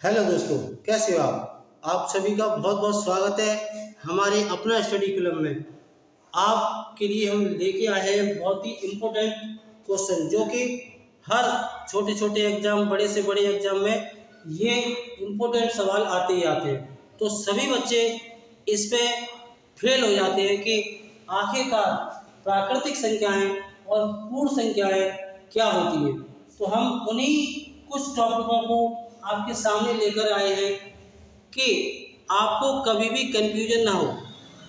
Hello दोस्तों, कैसे हो आप? आप सभी का बहुत बहुत स्वागत है हमारे अपना स्टडी क्लब में। आपके लिए हम लेके आए हैं बहुत ही इम्पोर्टेंट क्वेश्चन जो कि हर छोटे छोटे एग्ज़ाम बड़े से बड़े एग्ज़ाम में ये इम्पोर्टेंट सवाल आते ही आते हैं। तो सभी बच्चे इस पे फेल हो जाते हैं कि आखिरकार प्राकृतिक संख्याएँ और पूर्ण संख्याएँ क्या होती हैं। तो हम उन्हीं कुछ टॉपिकों को आपके सामने लेकर आए हैं कि आपको कभी भी कंफ्यूजन ना हो।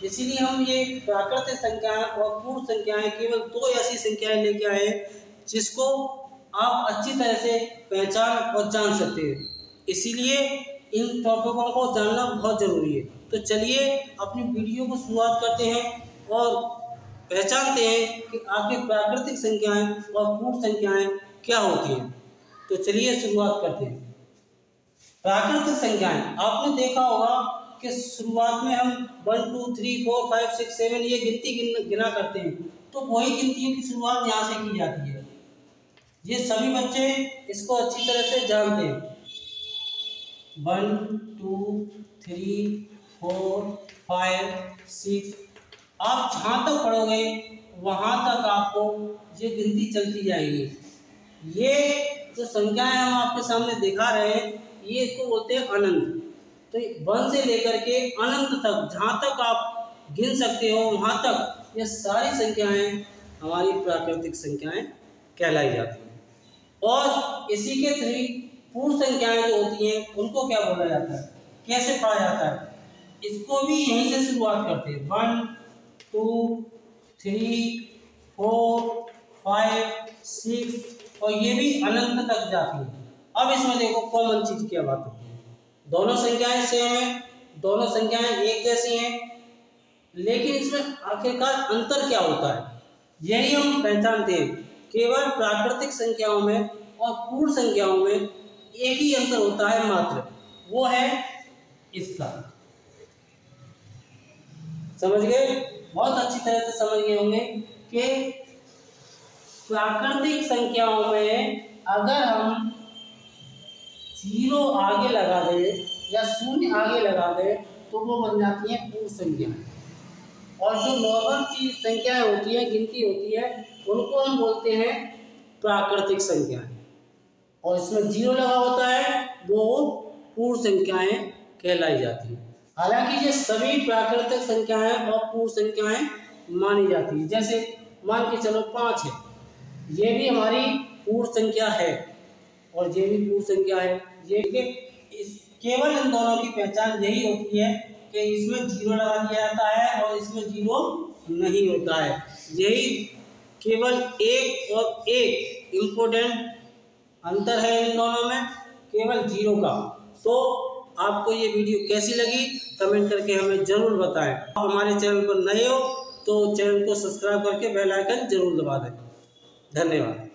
इसीलिए हम ये प्राकृतिक संख्याएँ और पूर्ण संख्याएँ केवल दो ऐसी संख्याएँ लेके आए हैं, जिसको आप अच्छी तरह से पहचान और जान सकते हैं। इसीलिए इन टॉपिकों को जानना बहुत ज़रूरी है। तो चलिए अपनी वीडियो को शुरुआत करते हैं और पहचानते हैं कि आपकी प्राकृतिक संख्याएँ और पूर्ण संख्याएँ क्या होती हैं। तो चलिए शुरुआत करते हैं। प्राकृतिक संख्याएँ आपने देखा होगा कि शुरुआत में हम one two three four five six seven ये गिनती गिन, गिना करते हैं। तो वही गिनतियों की शुरुआत यहाँ से की जाती है। ये सभी बच्चे इसको अच्छी तरह से जानते हैं। One two three four five six आप जहाँ तक पढ़ोगे वहाँ तक आपको ये गिनती चलती जाएगी। ये जो संख्याएँ हम आपके सामने दिखा रहे हैं ये इसको बोलते हैं अनंत। तो वन से लेकर के अनंत तक, जहाँ तक आप गिन सकते हो, वहाँ तक ये सारी संख्याएँ हमारी प्राकृतिक संख्याएँ कहलाई जाती हैं। और इसी के थ्री पूर्ण संख्याएँ जो होती हैं, उनको क्या बोला जाता है? कैसे पढ़ा जाता है? इसको भी यहीं से शुरुआत करते हैं। One, two, three, four, five, six, और ये भी अनंत तक जाती है। अब इसमें देखो कॉमन चीज़ क्या बात होती है। दोनों संख्याएँ सेम है, दोनों संख्याएँ एक जैसी हैं, लेकिन इसमें आखिरकार अंतर क्या होता है? यही हम पहचानते हैं। केवल प्राकृतिक संख्याओं में और पूर्ण संख्याओं में एक ही अंतर होता है मात्र। वो है इसका। समझ गए? बहुत अच्छी तरह से समझ गए होंगे कि प्राकृतिक संख्याओं में अगर हम ज़ीरो आगे लगा दे या शून्य आगे लगा दे तो वो बन जाती हैं पूर्ण संख्याएँ। और जो नॉर्मल चीज़ संख्याएँ होती हैं, गिनती होती है, उनको हम बोलते हैं प्राकृतिक संख्याएँ। और इसमें ज़ीरो लगा होता है, वो पूर्ण संख्याएँ कहलाई जाती हैं। हालाँकि ये सभी प्राकृतिक संख्याएँ और पूर्ण संख्याएँ मानी जाती है। जैसे मान के चलो पाँच है। ये भी हमारी पूर्ण संख्या है। और ये भी पूर्ण संख्या है ये इस केवल इन दोनों की पहचान यही होती है कि इसमें ज़ीरो लगा दिया जाता है और इसमें ज़ीरो नहीं होता है। यही केवल एक और एक इम्पोर्टेंट अंतर है इन दोनों में, केवल ज़ीरो का। तो आपको ये वीडियो कैसी लगी, कमेंट करके हमें ज़रूर बताएँ। आप हमारे चैनल पर नए हो तो चैनल को सब्सक्राइब करके बेल आइकन ज़रूर दबा दें। धन्यवाद।